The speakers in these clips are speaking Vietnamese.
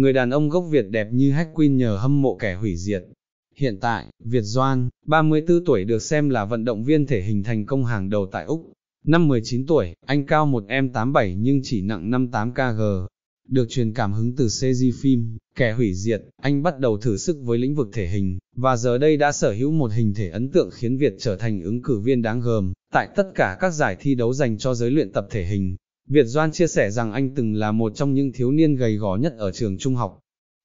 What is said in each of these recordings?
người đàn ông gốc Việt đẹp như Hách Queen nhờ hâm mộ kẻ hủy diệt. Hiện tại, Việt Doan, 34 tuổi được xem là vận động viên thể hình thành công hàng đầu tại Úc. Năm 19 tuổi, anh cao 1m87 nhưng chỉ nặng 58kg. Được truyền cảm hứng từ CG phim, kẻ hủy diệt, anh bắt đầu thử sức với lĩnh vực thể hình, và giờ đây đã sở hữu một hình thể ấn tượng khiến Việt trở thành ứng cử viên đáng gờm, tại tất cả các giải thi đấu dành cho giới luyện tập thể hình. Việt Doan chia sẻ rằng anh từng là một trong những thiếu niên gầy gò nhất ở trường trung học.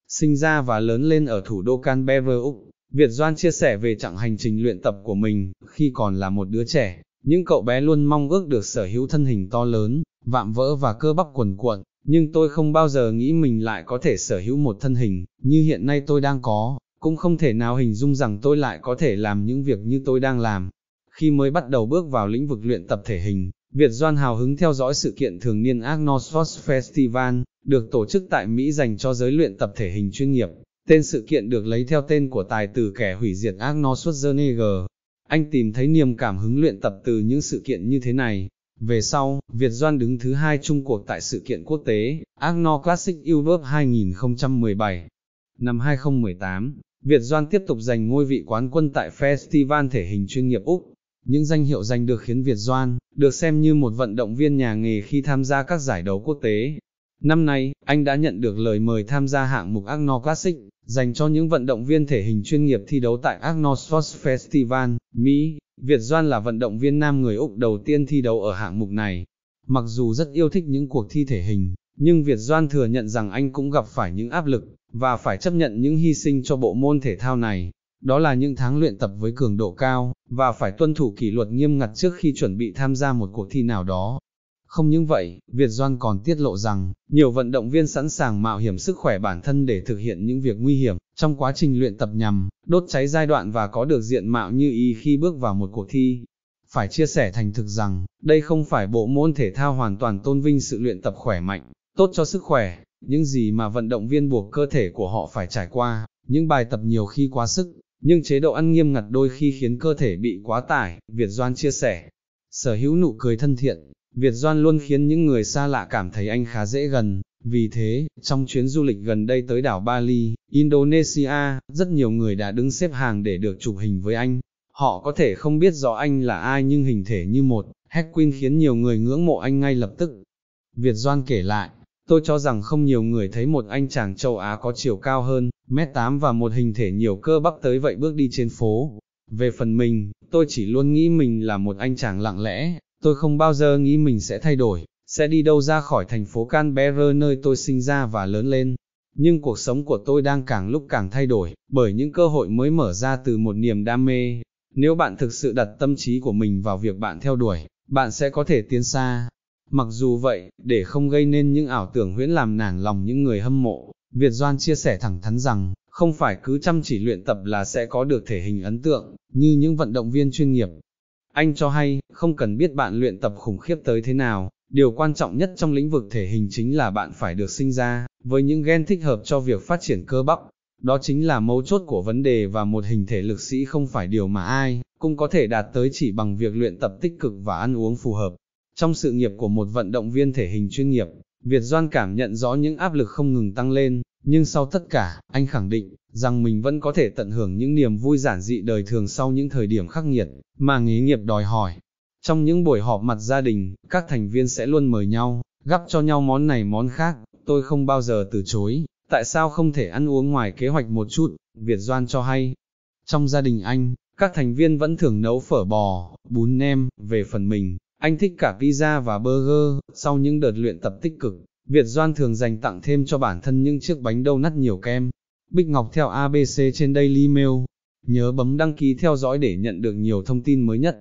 Sinh ra và lớn lên ở thủ đô Canberra, Úc, Việt Doan chia sẻ về chặng hành trình luyện tập của mình, khi còn là một đứa trẻ, những cậu bé luôn mong ước được sở hữu thân hình to lớn, vạm vỡ và cơ bắp quần cuộn, nhưng tôi không bao giờ nghĩ mình lại có thể sở hữu một thân hình, như hiện nay tôi đang có, cũng không thể nào hình dung rằng tôi lại có thể làm những việc như tôi đang làm. Khi mới bắt đầu bước vào lĩnh vực luyện tập thể hình, Việt Doan hào hứng theo dõi sự kiện thường niên Agnosos Festival, được tổ chức tại Mỹ dành cho giới luyện tập thể hình chuyên nghiệp. Tên sự kiện được lấy theo tên của tài tử kẻ hủy diệt Arnold Schwarzenegger. Anh tìm thấy niềm cảm hứng luyện tập từ những sự kiện như thế này. Về sau, Việt Doan đứng thứ hai chung cuộc tại sự kiện quốc tế, Arnold Classic Europe 2017. Năm 2018, Việt Doan tiếp tục giành ngôi vị quán quân tại Festival Thể hình chuyên nghiệp Úc. Những danh hiệu giành được khiến Việt Doan, được xem như một vận động viên nhà nghề khi tham gia các giải đấu quốc tế. Năm nay, anh đã nhận được lời mời tham gia hạng mục Agno Classic, dành cho những vận động viên thể hình chuyên nghiệp thi đấu tại Agno Sports Festival, Mỹ. Việt Doan là vận động viên nam người Úc đầu tiên thi đấu ở hạng mục này. Mặc dù rất yêu thích những cuộc thi thể hình, nhưng Việt Doan thừa nhận rằng anh cũng gặp phải những áp lực, và phải chấp nhận những hy sinh cho bộ môn thể thao này. Đó là những tháng luyện tập với cường độ cao, và phải tuân thủ kỷ luật nghiêm ngặt trước khi chuẩn bị tham gia một cuộc thi nào đó. Không những vậy, Việt Doan còn tiết lộ rằng, nhiều vận động viên sẵn sàng mạo hiểm sức khỏe bản thân để thực hiện những việc nguy hiểm, trong quá trình luyện tập nhằm, đốt cháy giai đoạn và có được diện mạo như ý khi bước vào một cuộc thi. Phải chia sẻ thành thực rằng, đây không phải bộ môn thể thao hoàn toàn tôn vinh sự luyện tập khỏe mạnh, tốt cho sức khỏe, những gì mà vận động viên buộc cơ thể của họ phải trải qua, những bài tập nhiều khi quá sức, nhưng chế độ ăn nghiêm ngặt đôi khi khiến cơ thể bị quá tải, Việt Doan chia sẻ. Sở hữu nụ cười thân thiện, Việt Doan luôn khiến những người xa lạ cảm thấy anh khá dễ gần, vì thế, trong chuyến du lịch gần đây tới đảo Bali, Indonesia, rất nhiều người đã đứng xếp hàng để được chụp hình với anh. Họ có thể không biết rõ anh là ai nhưng hình thể như một, Hack Queen khiến nhiều người ngưỡng mộ anh ngay lập tức. Việt Doan kể lại, tôi cho rằng không nhiều người thấy một anh chàng châu Á có chiều cao hơn, mét tám và một hình thể nhiều cơ bắp tới vậy bước đi trên phố. Về phần mình, tôi chỉ luôn nghĩ mình là một anh chàng lặng lẽ, tôi không bao giờ nghĩ mình sẽ thay đổi, sẽ đi đâu ra khỏi thành phố Canberra nơi tôi sinh ra và lớn lên. Nhưng cuộc sống của tôi đang càng lúc càng thay đổi, bởi những cơ hội mới mở ra từ một niềm đam mê. Nếu bạn thực sự đặt tâm trí của mình vào việc bạn theo đuổi, bạn sẽ có thể tiến xa. Mặc dù vậy, để không gây nên những ảo tưởng huyễn làm nản lòng những người hâm mộ, Việt Doan chia sẻ thẳng thắn rằng, không phải cứ chăm chỉ luyện tập là sẽ có được thể hình ấn tượng, như những vận động viên chuyên nghiệp. Anh cho hay, không cần biết bạn luyện tập khủng khiếp tới thế nào, điều quan trọng nhất trong lĩnh vực thể hình chính là bạn phải được sinh ra, với những gen thích hợp cho việc phát triển cơ bắp. Đó chính là mấu chốt của vấn đề và một hình thể lực sĩ không phải điều mà ai, cũng có thể đạt tới chỉ bằng việc luyện tập tích cực và ăn uống phù hợp. Trong sự nghiệp của một vận động viên thể hình chuyên nghiệp, Việt Doan cảm nhận rõ những áp lực không ngừng tăng lên, nhưng sau tất cả, anh khẳng định, rằng mình vẫn có thể tận hưởng những niềm vui giản dị đời thường sau những thời điểm khắc nghiệt, mà nghề nghiệp đòi hỏi. Trong những buổi họp mặt gia đình, các thành viên sẽ luôn mời nhau, gắp cho nhau món này món khác, tôi không bao giờ từ chối, tại sao không thể ăn uống ngoài kế hoạch một chút, Việt Doan cho hay. Trong gia đình anh, các thành viên vẫn thường nấu phở bò, bún nem, về phần mình, anh thích cả pizza và burger, sau những đợt luyện tập tích cực, Việt Doan thường dành tặng thêm cho bản thân những chiếc bánh đâu nắt nhiều kem. Bích Ngọc theo ABC trên Daily Mail. Nhớ bấm đăng ký theo dõi để nhận được nhiều thông tin mới nhất.